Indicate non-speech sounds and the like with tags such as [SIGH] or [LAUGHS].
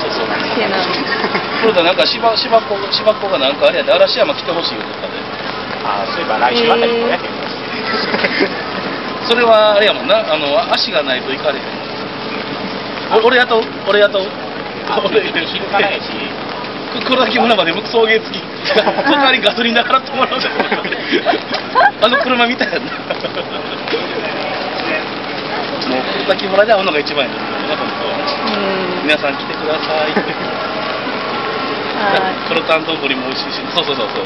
そうそう。手なのこれだなんか芝芝子芝子がなんかあれやで嵐山来てほしいよとかで。あそういえば来週あたりこれやけどそれはあれやもんなあの足がないと行かれへん。お俺雇う？俺雇う？俺昼からやし。黒崎村まで送迎付き。その代わりガソリン代払ってもら [LAUGHS] あの車みたいやな。[LAUGHS] もう黒崎村で会うのが一番やと思うな皆さん来てください。はい。黒担当ぶりも美味しいし。そうそうそうそう